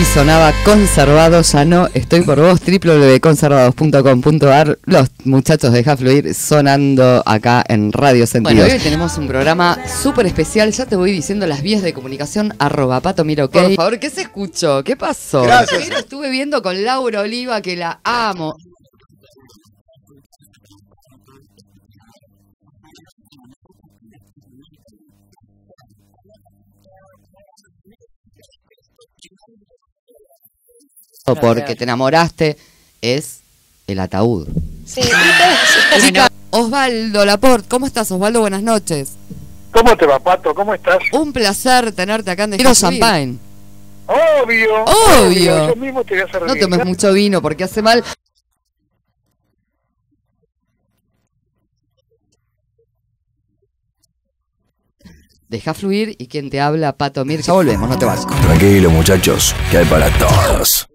y sonaba conservado, ya no estoy por vos, www.conservados.com.ar, los muchachos deja fluir sonando acá en Radio Sentido. Bueno, hoy tenemos un programa súper especial, ya te voy diciendo las vías de comunicación, arroba pato miro Por favor, ¿qué se escuchó? ¿Qué pasó? Gracias. estuve viendo con Laura Oliva, que la amo. Porque te enamoraste es el ataúd. Sí. Osvaldo Laporte, ¿cómo estás Osvaldo? Buenas noches. ¿Cómo te va, Pato? ¿Cómo estás? Un placer tenerte acá en Quiero champagne. Obvio. Obvio. Yo mismo te voy a hacer No tomes mucho vino porque hace mal. Deja fluir y quien te habla, Pato Mir. Ya volvemos, no te vayas. Tranquilo, muchachos, que hay para todos.